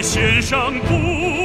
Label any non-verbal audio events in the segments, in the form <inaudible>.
在弦上不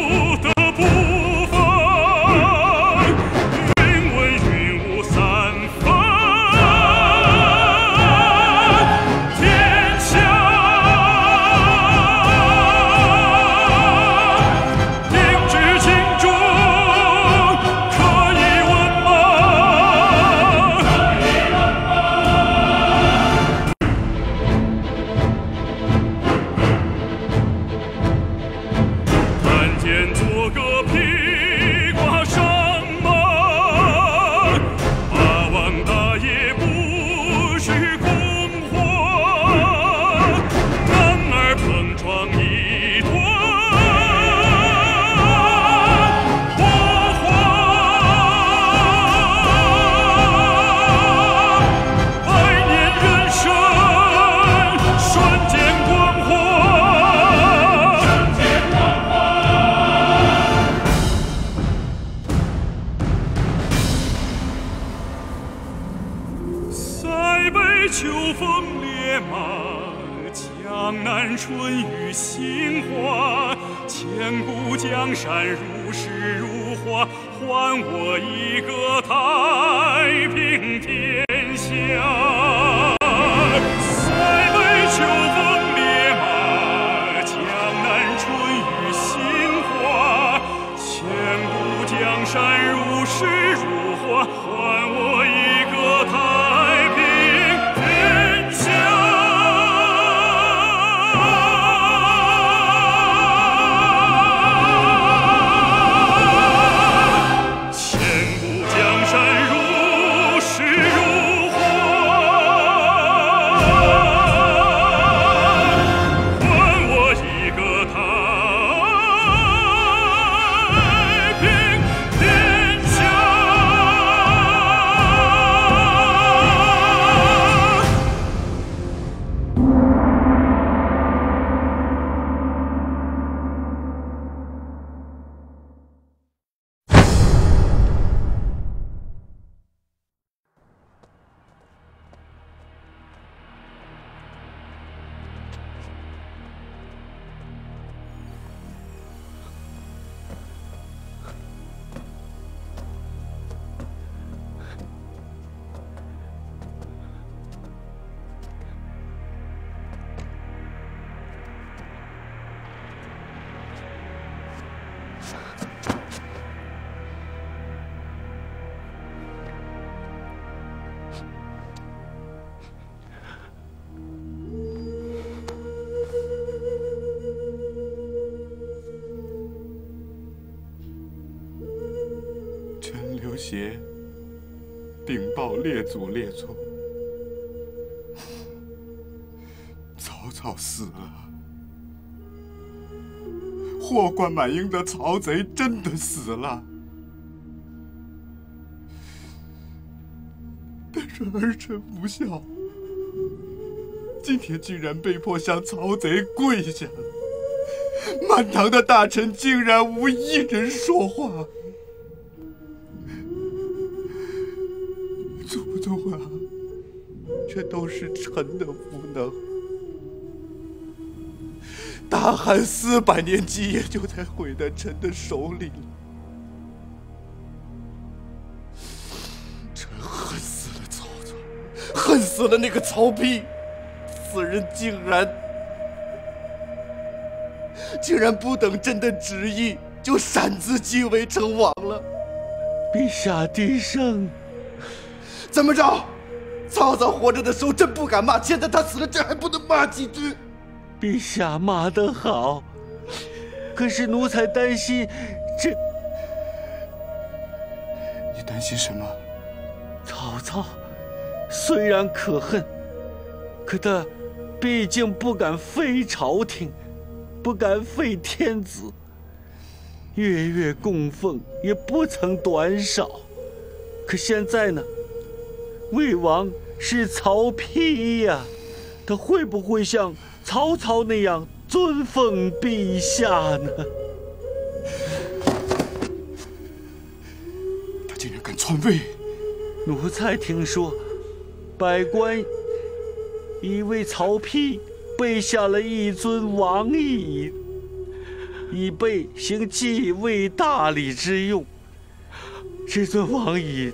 南春雨杏花，千古江山如诗如画，还我一个太平天下。邪禀报列祖列宗，曹操死了，祸冠满盈的曹贼真的死了。但是儿臣不孝，今天居然被迫向曹贼跪下了。满堂的大臣竟然无一人说话。这都是臣的无能。大汉四百年基业就在毁在臣的手里了。臣恨死了曹操，恨死了那个曹丕，此人竟然竟然不等朕的旨意，就擅自继位称王了。陛下低声，怎么着？曹操活着的时候朕不敢骂，现在他死了，朕还不能骂几句？陛下骂得好，可是奴才担心这你担心什么？曹操虽然可恨，可他毕竟不敢废朝廷，不敢废天子，月月供奉也不曾短少。可现在呢，魏王是曹丕呀，他会不会像曹操那样尊奉陛下呢？他竟然敢篡位！奴才听说，百官已为曹丕备下了一尊王椅，以备行继位大礼之用。这尊王椅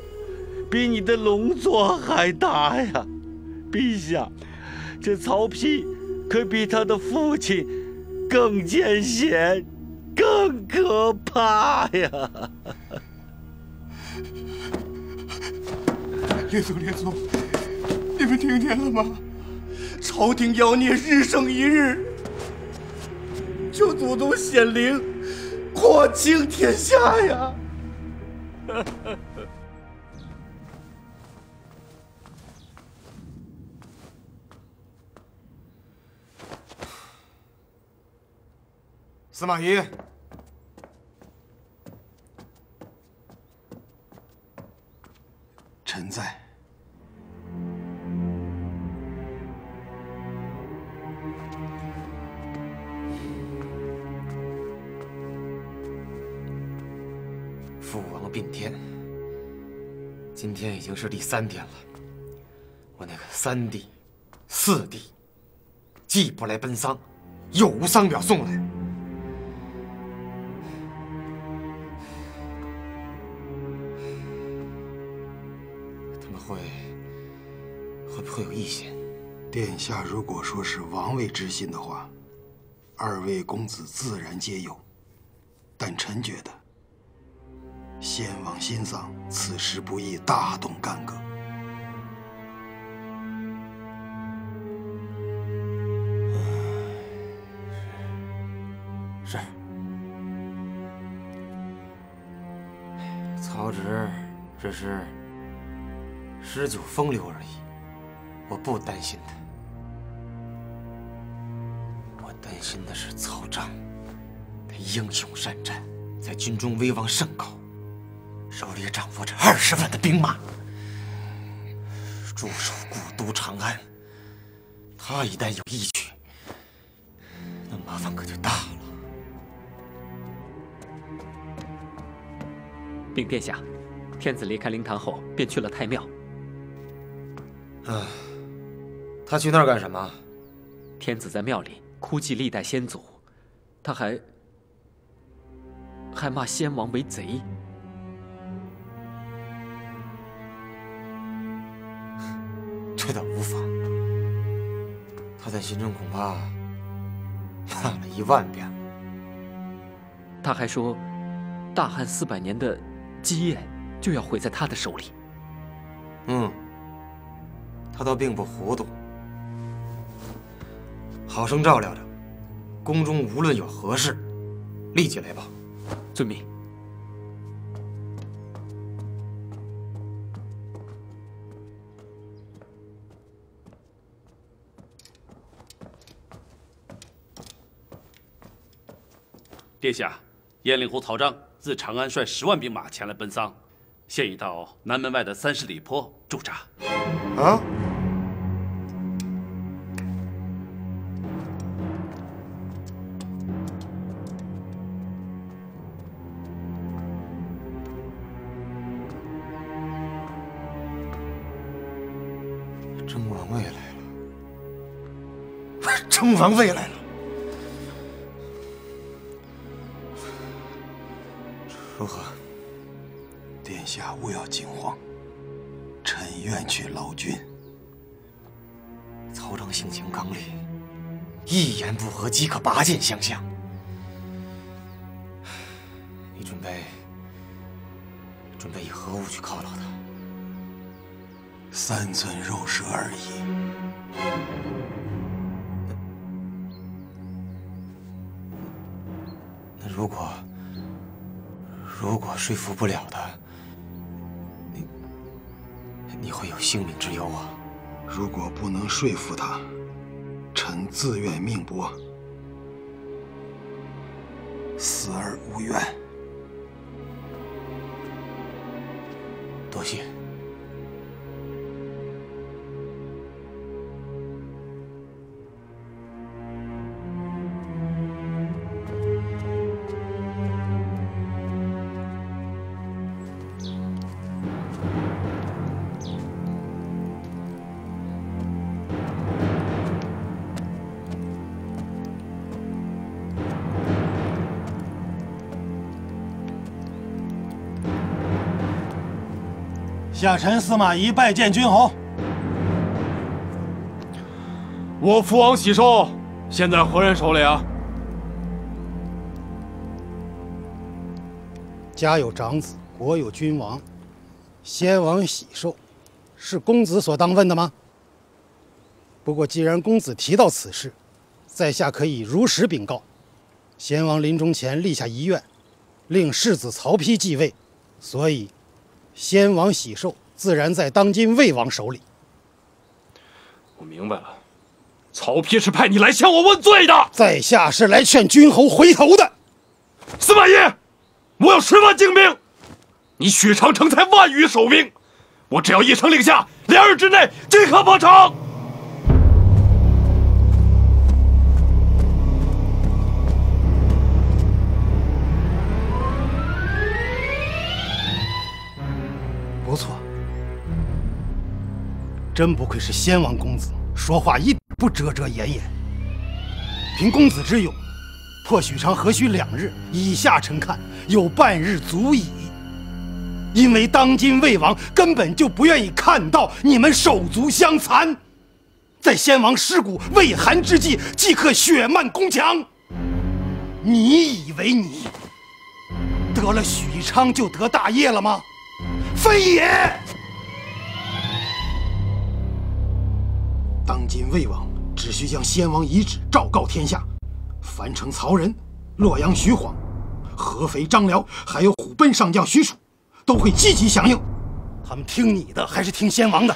比你的龙座还大呀，陛下，这曹丕可比他的父亲更艰险，更可怕呀！列祖列宗，你们听见了吗？朝廷妖孽日生一日，求祖宗显灵，扩清天下呀！司马懿，臣在。父王病天，今天已经是第三天了。我那个三弟、四弟，既不来奔丧，又无丧表送来，下如果说是王位之心的话，二位公子自然皆有。但臣觉得，先王心丧，此时不宜大动干戈。是。曹植只是诗酒风流而已，我不担心他。担心的是曹彰，他英勇善战，在军中威望甚高，手里掌握着二十万的兵马，驻守古都长安。他一旦有意去，那麻烦可就大了。禀殿下，天子离开灵堂后便去了太庙。嗯，他去那儿干什么？天子在庙里哭祭历代先祖，他还还骂先王为贼。<laughs> 这倒无妨，他在心中恐怕骂了一万遍了。他还说，大汉四百年的基业就要毁在他的手里。嗯，他倒并不糊涂。好生照料着，宫中无论有何事，立即来报。遵命。殿下，燕令侯曹彰自长安率十万兵马前来奔丧，现已到南门外的三十里坡驻扎。啊！王妃来了！如何？殿下勿要惊慌，臣愿去劳军。曹彰性情刚烈，一言不合即可拔剑相向。不了的，你你会有性命之忧啊！如果不能说服他，臣自愿命薄，死而无怨。下臣司马懿拜见君侯。我父王喜寿，现在何人手里啊？家有长子，国有君王，先王喜寿，是公子所当问的吗？不过既然公子提到此事，在下可以如实禀告：先王临终前立下遗愿，令世子曹丕继位，所以先王喜寿自然在当今魏王手里。我明白了，曹丕是派你来向我问罪的。在下是来劝君侯回头的。司马懿。我有十万精兵，你许长城才万余守兵，我只要一声令下，两日之内即可破城。真不愧是先王公子，说话一点不遮遮掩掩。凭公子之勇。破许昌何须两日？以下臣看有半日足矣。因为当今魏王根本就不愿意看到你们手足相残，在先王尸骨未寒之际即刻血漫宫墙。你以为你得了许昌就得大业了吗？非也！当今魏王只需将先王遗旨昭告天下。樊城曹仁、洛阳徐晃、合肥张辽，还有虎贲上将许褚，都会积极响应。他们听你的还是听先王的？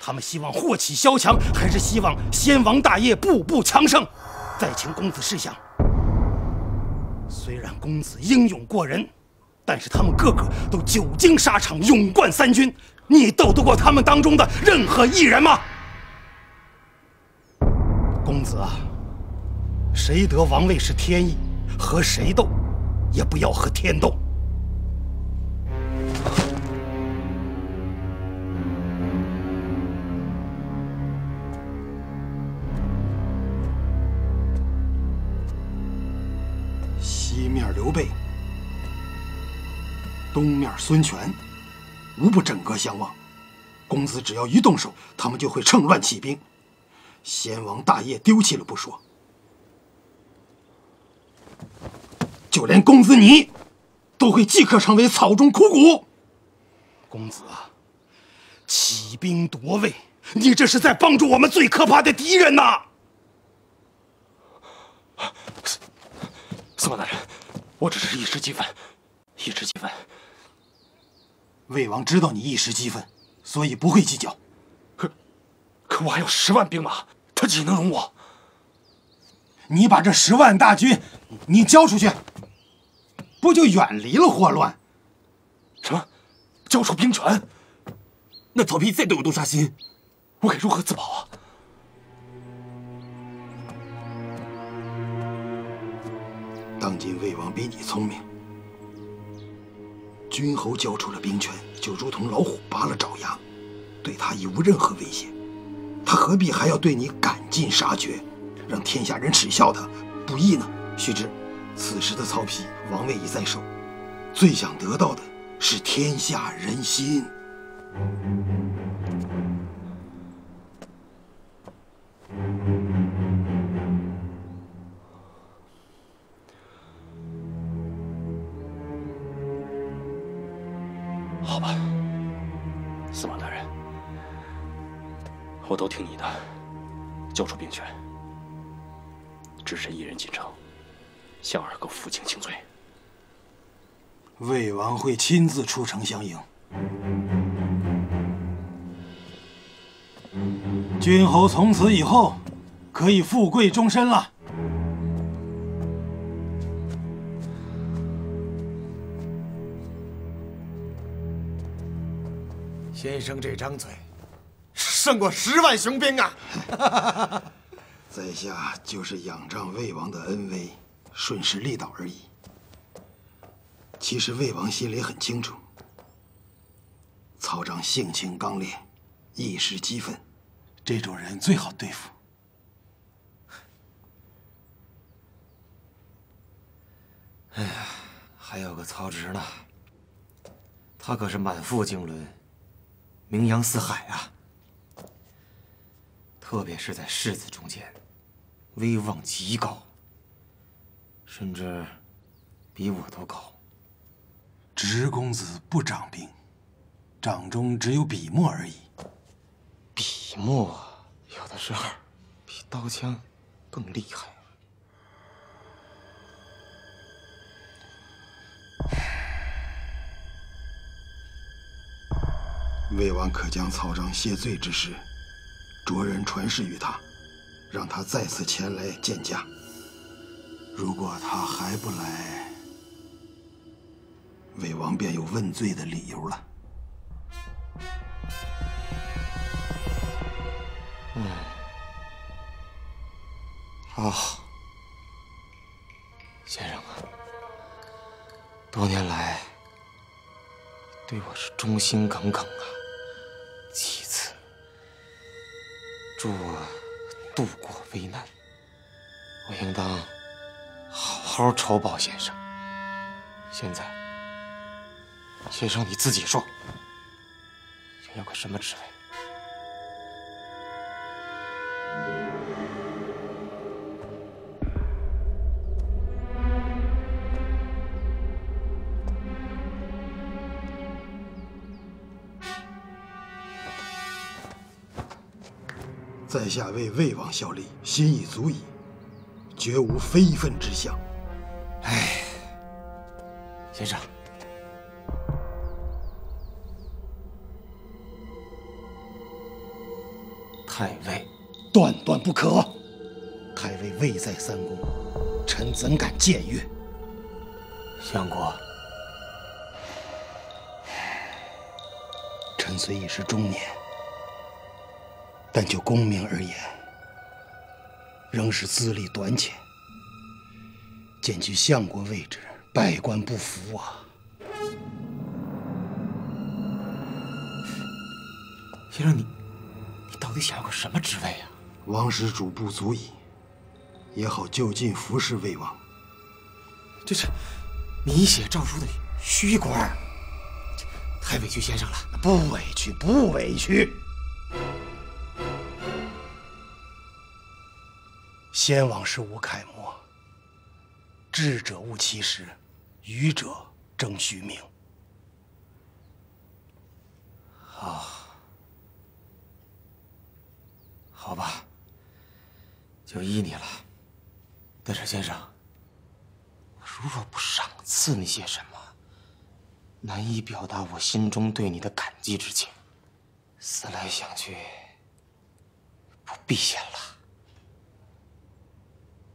他们希望祸起萧墙，还是希望先王大业步步强盛？再请公子试想。虽然公子英勇过人，但是他们个个都久经沙场，勇冠三军，你斗得过他们当中的任何一人吗？公子啊！谁得王位是天意，和谁斗，也不要和天斗。西面刘备，东面孙权，无不枕戈相望。公子只要一动手，他们就会趁乱起兵，先王大业丢弃了不说。就连公子你，都会即刻成为草中枯骨。公子啊，起兵夺位，你这是在帮助我们最可怕的敌人呐！司马大人，我只是一时激愤，一时激愤。魏王知道你一时激愤，所以不会计较。可，我还有十万兵马，他岂能容我？你把这十万大军，你交出去。不就远离了祸乱？什么？交出兵权？那曹丕再对我动杀心，我该如何自保啊？当今魏王比你聪明，君侯交出了兵权，就如同老虎拔了爪牙，对他已无任何威胁，他何必还要对你赶尽杀绝，让天下人耻笑他不义呢？须知。此时的曹丕王位已在手，最想得到的是天下人心。好吧，司马大人，我都听你的，交出兵权，只身一人进城。向二哥负荆请罪，魏王会亲自出城相迎。君侯从此以后可以富贵终身了。先生这张嘴，胜过十万雄兵啊！<laughs> 在下就是仰仗魏王的恩威。顺势利导而已。其实魏王心里很清楚，曹彰性情刚烈，一时激愤，这种人最好对付。哎呀，还有个曹植呢，他可是满腹经纶，名扬四海啊！特别是在世子中间，威望极高，甚至比我都高。直公子不掌兵，掌中只有笔墨而已。笔墨有的时候比刀枪更厉害。魏王可将曹彰谢罪之事，着人传示于他，让他再次前来见驾。如果他还不来，魏王便有问罪的理由了。嗯，好，先生啊，多年来对我是忠心耿耿助我度过危难，我应当好好酬报先生。现在，先生你自己说，想要个什么职位？在下为魏王效力，心已足矣，绝无非分之想。哎，先生，太尉，断断不可！太尉位在三公，臣怎敢僭越？相国，臣虽已是中年。但就功名而言，仍是资历短浅，兼居相国位置，百官不服啊！先生，你你到底想要个什么职位呀？王施主不足以，也好就近服侍魏王。这是你写诏书的虚官，太委屈先生了。不委屈，不委屈。先王是无楷模，智者务其实，愚者争虚名。啊，好吧，就依你了。但是先生，如若不赏赐你些什么，难以表达我心中对你的感激之情。思来想去，不避嫌了。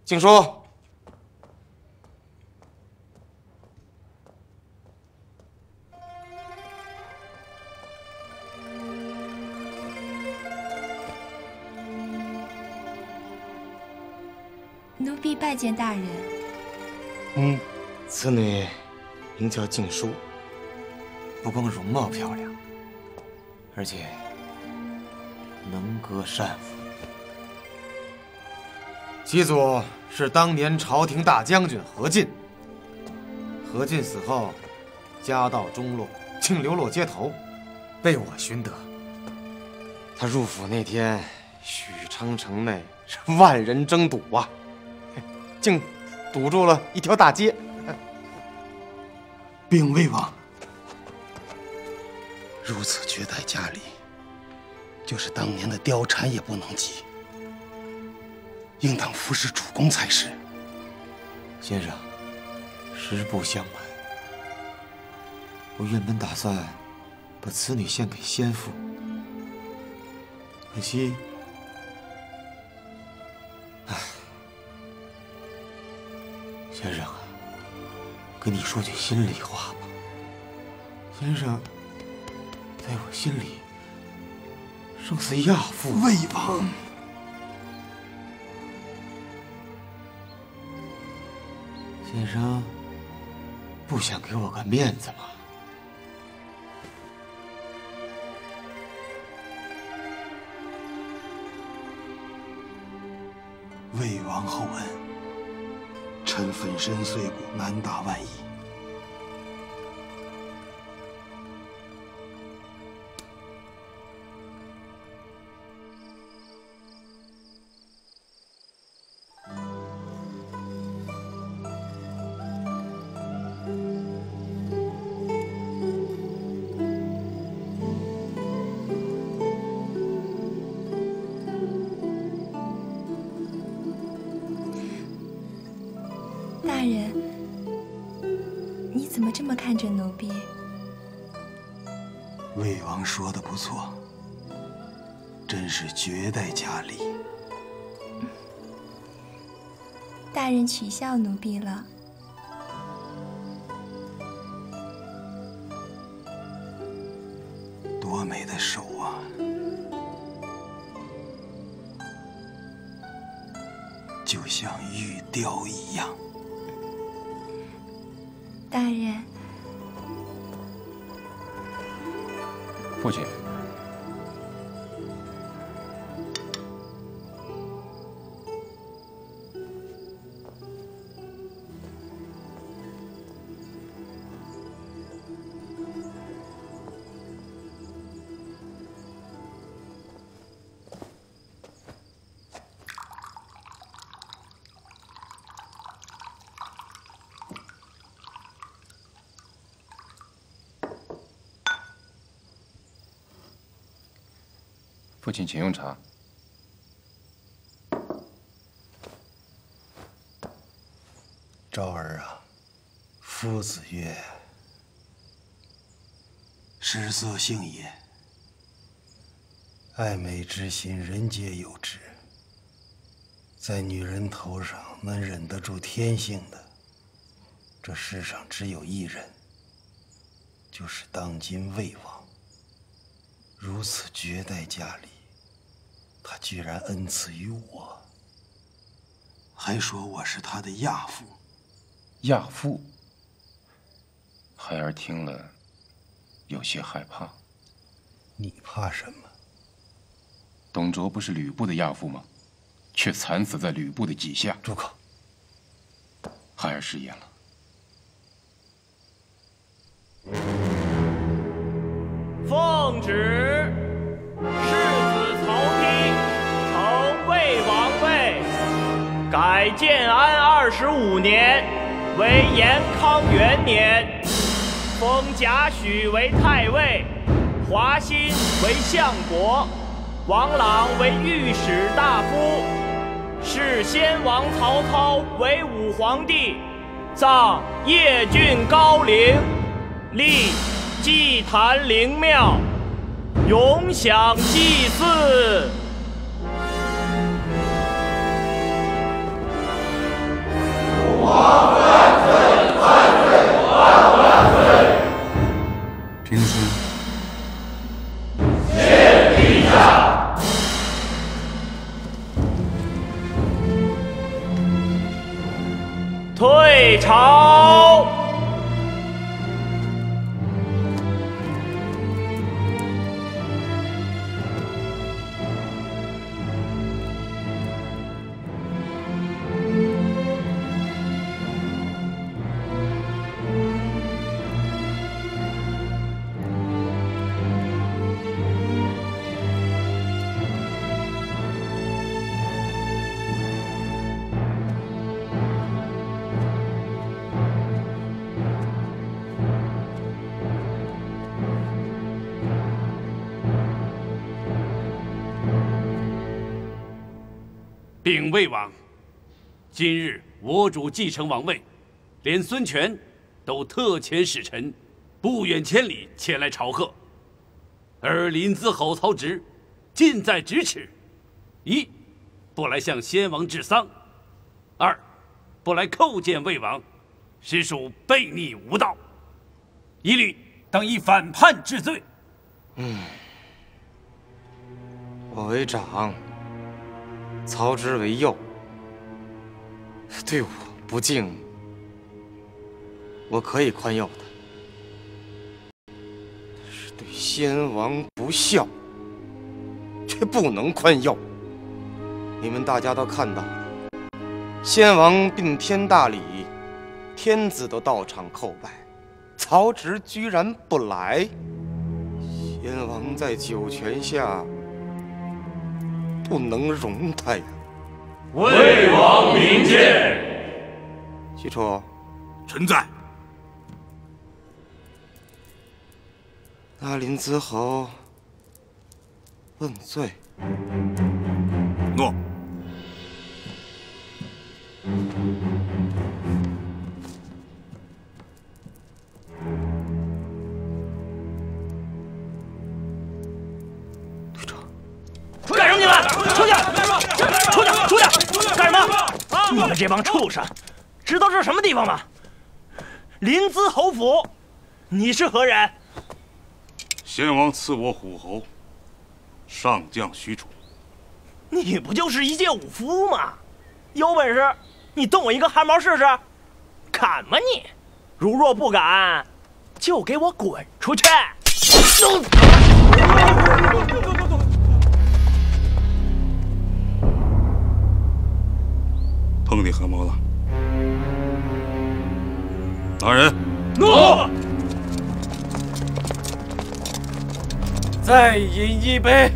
请说。奴婢拜见大人。嗯，此女名叫静姝，不光容貌漂亮，而且能歌善舞。其祖是当年朝廷大将军何进。何进死后，家道中落，竟流落街头，被我寻得。他入府那天，许昌城内是万人争睹啊，竟堵住了一条大街。禀魏王，如此绝代佳丽，就是当年的貂蝉也不能及。应当服侍主公才是。先生，实不相瞒，我原本打算把此女献给先父，可惜，唉，先生啊，跟你说句心里话吧，先生，在我心里胜似亚父。魏王。先生，不想给我个面子吗？魏王厚恩，臣粉身碎骨难达万一。在家里。大人取笑奴婢了。父亲，请用茶。昭儿啊，夫子曰：“食色性也。爱美之心，人皆有之。在女人头上能忍得住天性的，这世上只有一人，就是当今魏王。如此绝代佳丽，他居然恩赐于我，还说我是他的亚父。亚父。孩儿听了，有些害怕。你怕什么？董卓不是吕布的亚父吗？却惨死在吕布的戟下。住口！孩儿失言了。奉旨，改建安二十五年为延康元年，封贾诩为太尉，华歆为相国，王朗为御史大夫，谥先王曹操为武皇帝，葬邺郡高陵，立祭坛灵庙，永享祭祀。平孙，退朝。禀魏王，今日我主继承王位，连孙权都特遣使臣，不远千里前来朝贺，而临淄侯曹植近在咫尺，一不来向先王治丧，二不来叩见魏王，实属悖逆无道，一律当以反叛治罪。嗯。我为长，曹植为幼，对我不敬，我可以宽宥他；是对先王不孝，却不能宽宥。你们大家都看到了，先王并天大礼，天子都到场叩拜，曹植居然不来。先王在九泉下。不能容他呀！魏王明鉴。许褚，臣在。那林子侯问罪。诺。们这帮畜生，知道这是什么地方吗？临淄侯府。你是何人？先王赐我虎侯，上将许褚。你不就是一介武夫吗？有本事你动我一个汗毛试试？敢吗你？如若不敢，就给我滚出去！碰你汗毛了？拿人！诺。再饮一杯。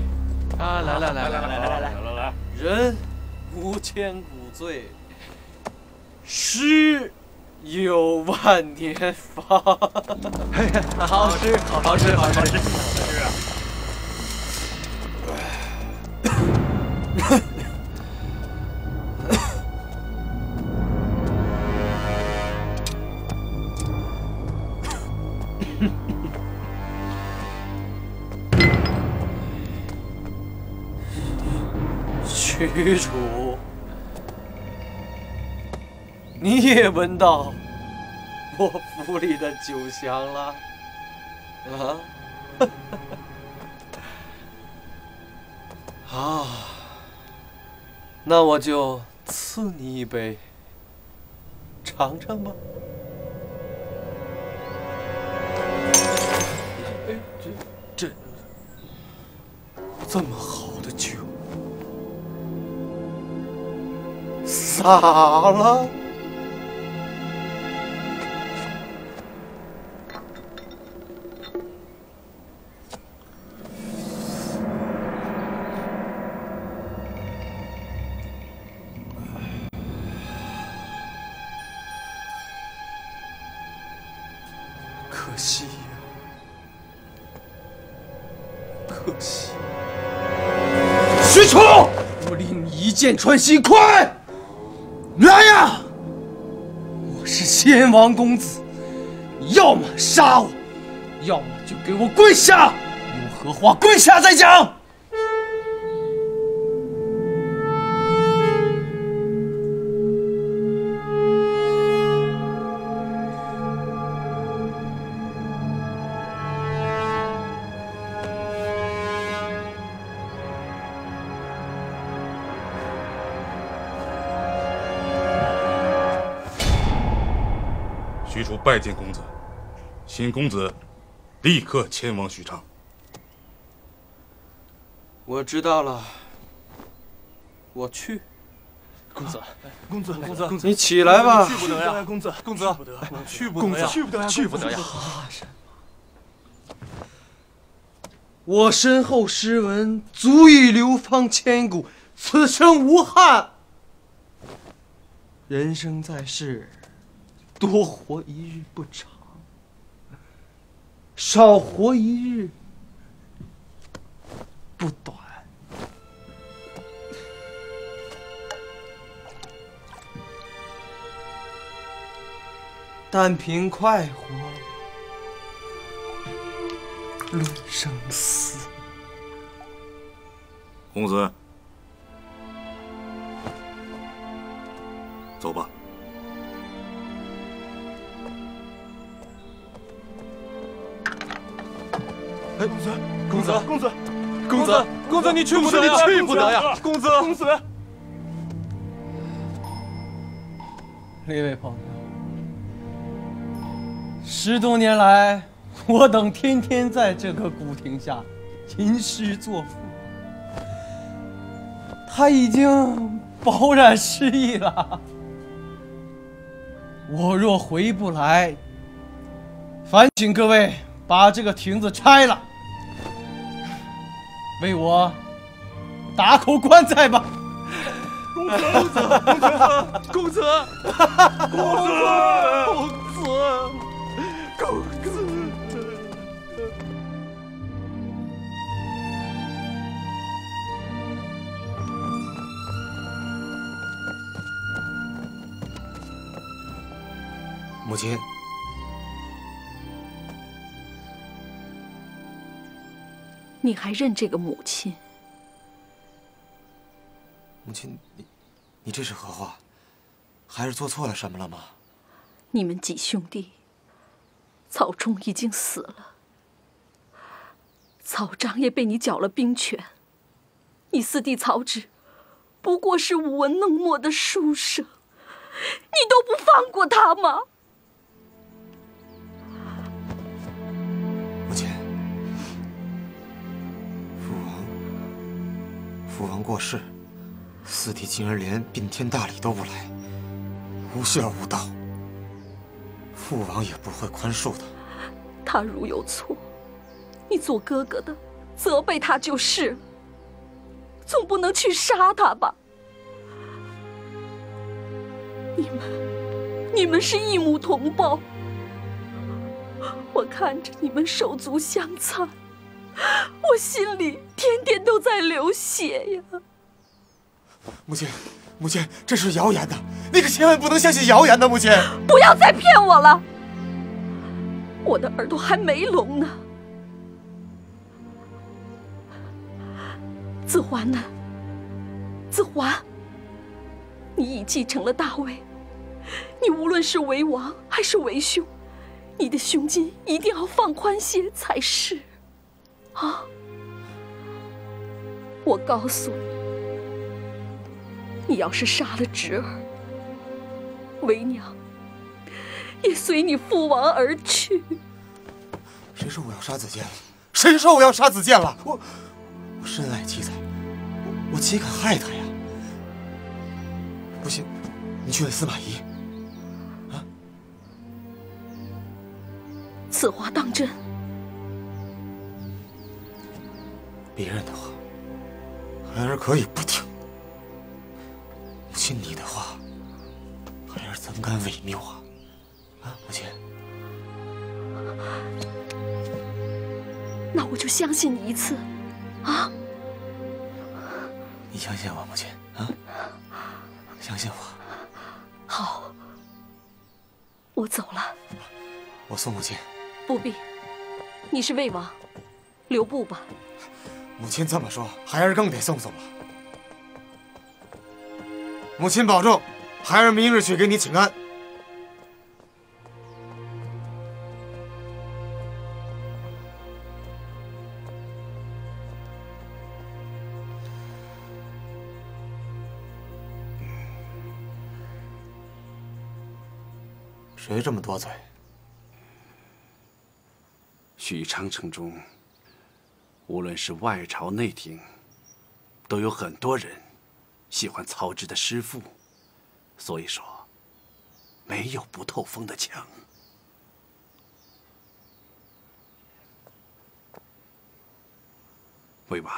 啊，来来来来来来来来来，人无千古罪，诗有万年芳。好诗，好诗，好诗。许褚，你也闻到我府里的酒香了，啊？<laughs> 啊，那我就赐你一杯，尝尝吧。哎，这这这么好洒了，可惜呀，可惜。许褚，我令你一箭穿心，快！燕王公子，你要么杀我，要么就给我跪下。有何话跪下再讲。许褚拜见公子，请公子立刻前往许昌。我知道了，我去。公子，公子，公子，你起来吧。去不得呀，公子，公子，去不得，去不得呀，去不得呀，去不得呀。我身后诗文足以流芳千古，此生无憾。人生在世。多活一日不长，少活一日不短。但凭快活论生死。公子，走吧。哎，公子，公子，公子，公子，公子，你去不得呀！去不得呀！公子，公子，列位朋友，十多年来，我等天天在这个古亭下吟诗作赋，他已经饱染诗意了。我若回不来，烦请各位把这个亭子拆了。为我打口棺材吧，公子，公子，公子，公子，公子，公子。母亲。你还认这个母亲？母亲，你，你这是何话？孩儿做错了什么了吗？你们几兄弟，曹冲已经死了，曹彰也被你缴了兵权，你四弟曹植不过是舞文弄墨的书生，你都不放过他吗？父王过世，四弟竟然连宾天大礼都不来，无孝无道，父王也不会宽恕的。他如有错，你做哥哥的责备他就是了，总不能去杀他吧？你们，你们是一母同胞。我看着你们手足相残，我心里天天都在流血呀！母亲，母亲，这是谣言的，你可千万不能相信谣言的，母亲！不要再骗我了，我的耳朵还没聋呢。子桓呢？子桓，你已继承了大位，你无论是为王还是为兄。你的胸襟一定要放宽些才是，啊！我告诉你，你要是杀了侄儿，为娘也随你父王而去。谁说我要杀子建了？谁说我要杀子建了？我我深爱七彩，我我岂敢害他呀？不行，你去问司马懿。啊此话当真？别人的话，孩儿可以不听。母亲，你的话，孩儿怎敢违谬啊？啊，母亲。那我就相信你一次，啊？你相信我，母亲啊？相信我。好，我走了。我送母亲。不必，你是魏王，留步吧。母亲这么说，孩儿更得送送了。母亲保重，孩儿明日去给你请安。谁这么多嘴？许昌城中，无论是外朝内廷，都有很多人喜欢曹植的诗赋，所以说，没有不透风的墙。魏王，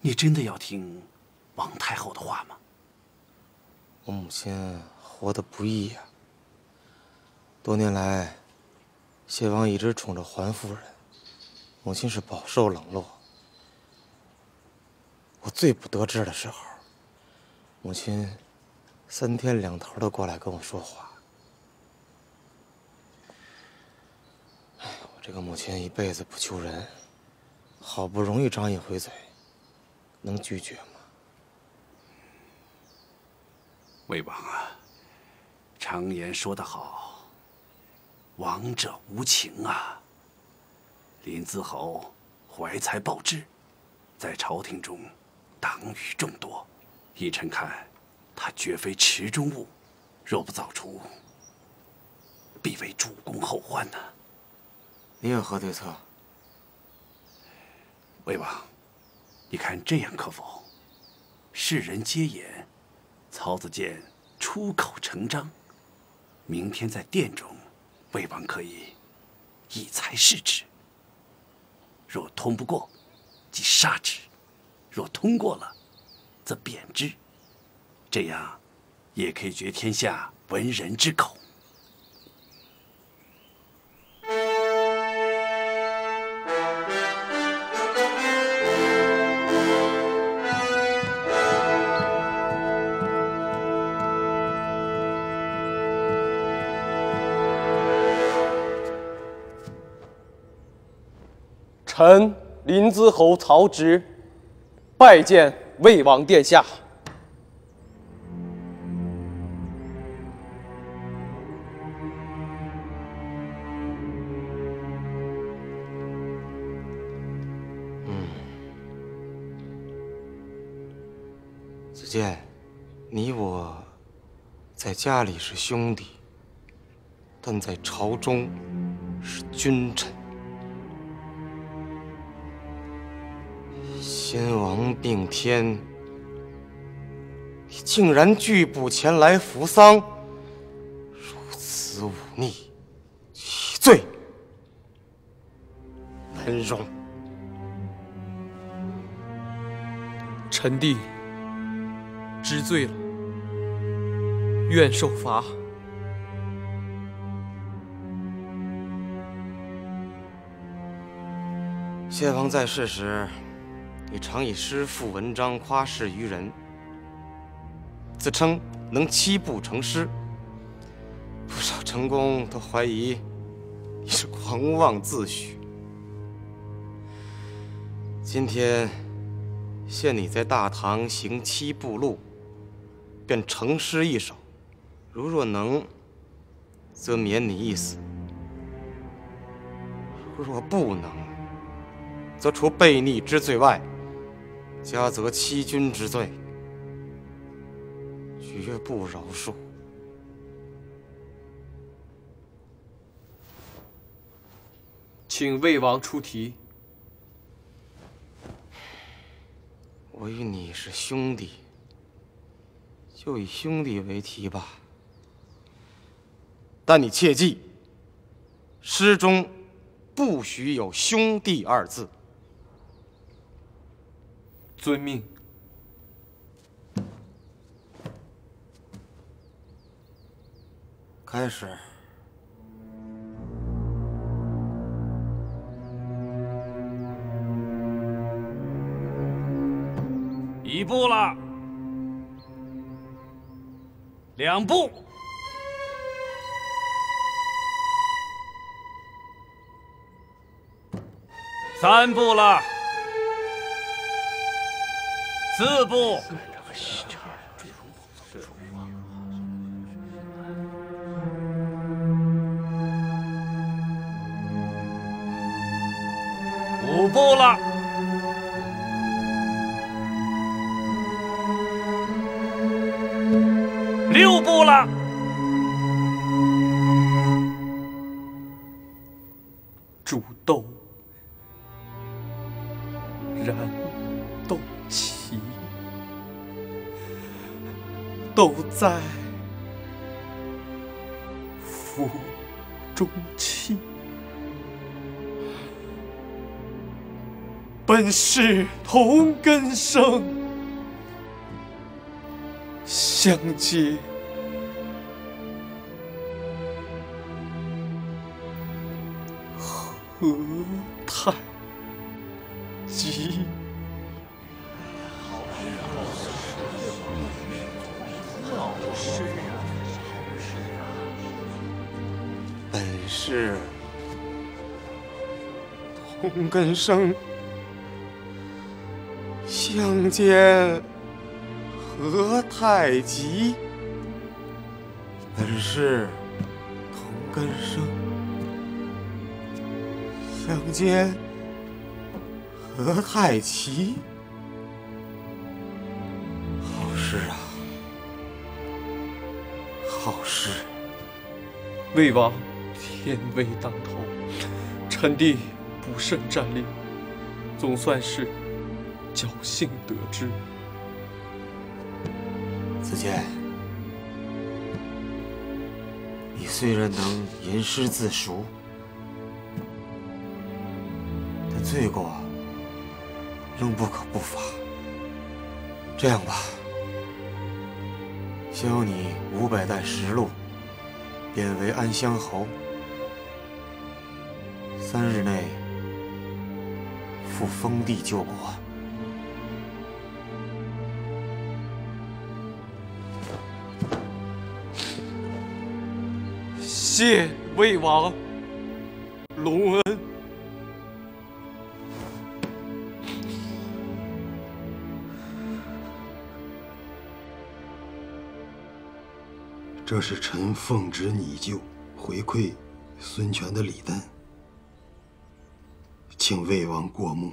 你真的要听王太后的话吗？我母亲活得不易呀，多年来。谢王一直宠着桓夫人，母亲是饱受冷落。我最不得志的时候，母亲三天两头的过来跟我说话。哎，我这个母亲一辈子不求人，好不容易张一回嘴，能拒绝吗？魏王啊，常言说得好。王者无情啊！林子侯怀才抱志，在朝廷中党羽众多，依臣看，他绝非池中物，若不早除，必为主公后患呐。你有何对策？魏王，你看这样可否？世人皆言，曹子建出口成章，明天在殿中。魏王可以以才试之，若通不过，即杀之；若通过了，则贬之。这样也可以绝天下文人之口。臣临淄侯曹植拜见魏王殿下。嗯。子建你我在家里是兄弟但在朝中是君臣。先王病天，你竟然拒不前来扶丧，如此忤逆，其罪难容。臣弟知罪了，愿受罚。先王在世时，你常以诗赋文章夸示于人，自称能七步成诗。不少臣工都怀疑你是狂妄自诩。今天限你在大唐行七步路，便成诗一首。如若能，则免你一死；如若不能，则除悖逆之罪外，加责欺君之罪，绝不饶恕。请魏王出题。我与你是兄弟，就以兄弟为题吧。但你切记，诗中不许有“兄弟”二字。遵命。开始。一步了，两步，三步了，四步，五步了。六步了，在釜中泣。本是同根生，相煎同根生，相煎何太急。本是同根生，相煎何太急。好诗啊，好诗！魏王天威当头，臣弟不慎战令，总算是侥幸得知。子建，你虽然能吟诗自述，但罪过仍不可不罚。这样吧，削你五百担食禄，贬为安乡侯，三日内赴封地救国。谢魏王隆恩。这是臣奉旨拟就回馈孙权的礼单，请魏王过目。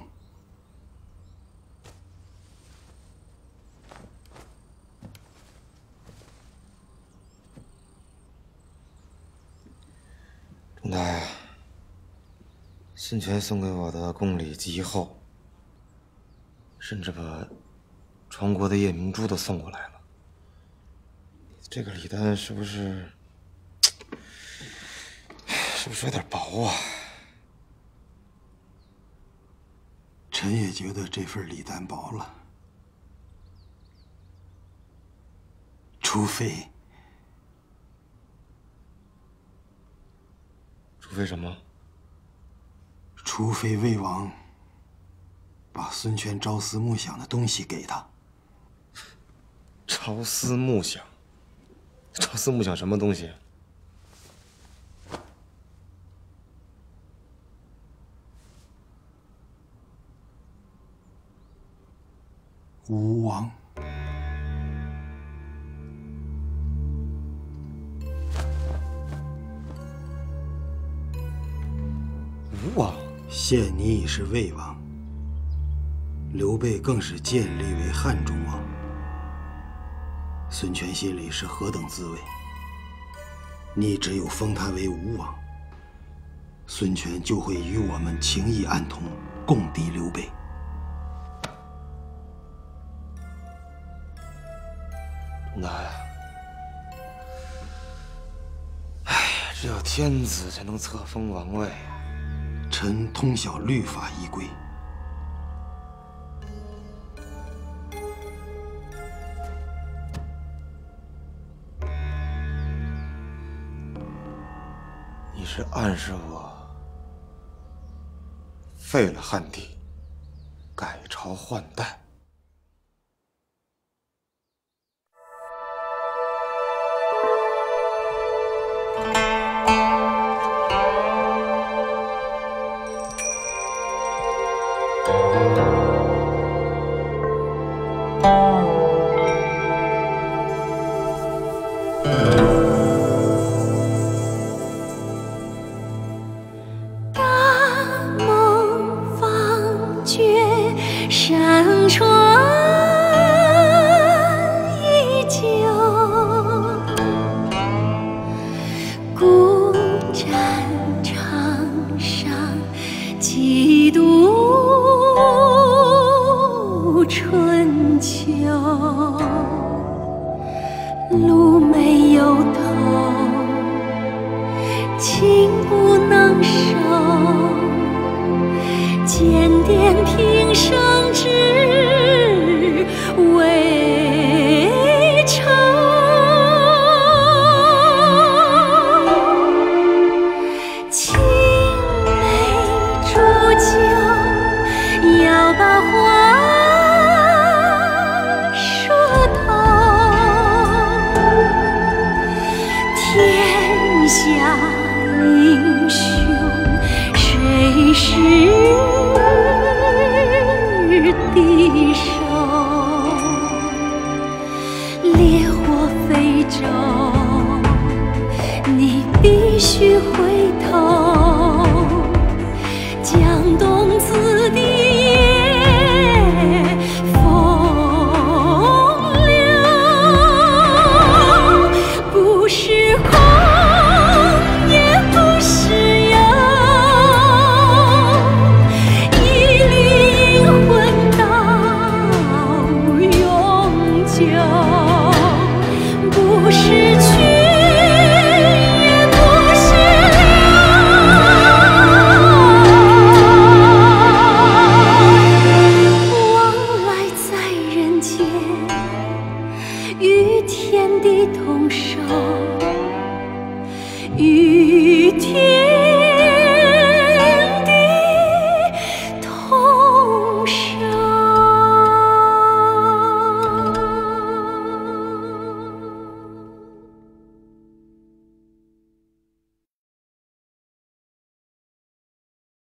重台，孙权送给我的贡礼极厚，甚至把传国的夜明珠都送过来了。这个礼单是不是 <sighs> 是不是有点薄啊？臣也觉得这份礼单薄了，除非除非什么？除非魏王把孙权朝思暮想的东西给他。朝思暮想，朝思暮想什么东西？吴王。吴王，现你已是魏王，刘备更是建立为汉中王。孙权心里是何等滋味？你只有封他为吴王，孙权就会与我们情谊暗通，共敌刘备。钟大呀，哎，只有天子才能册封王位。臣通晓律法依规。你是暗示我废了汉帝，改朝换代？